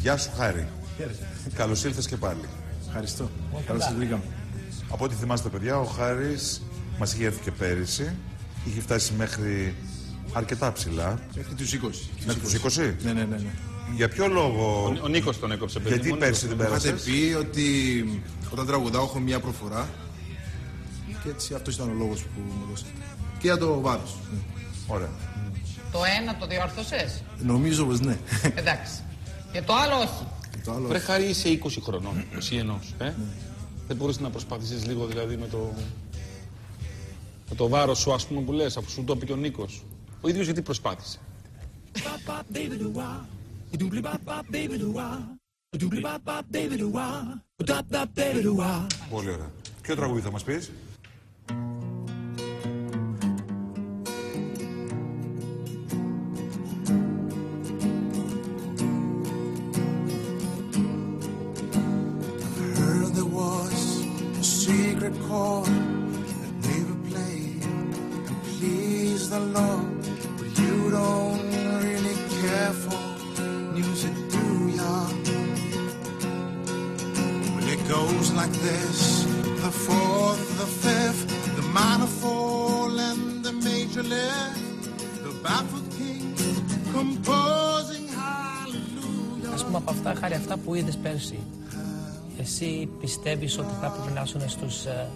Γεια σου, Χάρη. Χαίρετε. Καλώς ήλθε και πάλι. Ευχαριστώ. Καλώς σας βρήκαμε. Από ό,τι θυμάστε, παιδιά, ο Χάρης μας είχε έρθει και πέρυσι. Είχε φτάσει μέχρι αρκετά ψηλά. Μέχρι τους 20. Μέχρι τους 20. Ναι, ναι, ναι. ναι. Για ποιο λόγο; Ο, ο Νίκος τον έκοψε παιδί. Γιατί μου, ο πέρσι Νίκος. δεν Είχατε πέρασες; πει ότι όταν τραγουδάω έχω μία προφορά. Και έτσι αυτός ήταν ο λόγος που μου δώσατε. Και για το βάρος. Ωραία. Το ένα το διόρθωσες; Νομίζω πως ναι. Εντάξει. Και το άλλο όχι. το άλλο. Βρε χάρη είσαι 20 χρονών, 21. Ε; Δεν μπορείς να προσπαθήσεις λίγο δηλαδή με το, με το βάρος σου ας πούμε που λες, αφού σου το είπε και ο Νίκος. Ο ίδιος γιατί προσπάθησε; Πολύ ωραία. Ποιο τραγούδι θα μας πεις; secret chord that they would play and please the Lord, but you don't really care for music, do ya? Well, it goes like this: the fourth, the fifth, the minor fall, and the major lift. The baffled king composing hallelujah. Ας πούμε από αυτά, χάρη αυτά που είδες πέρσι, εσύ πιστεύεις ότι θα έπρεπε να ήσουν στους, ε,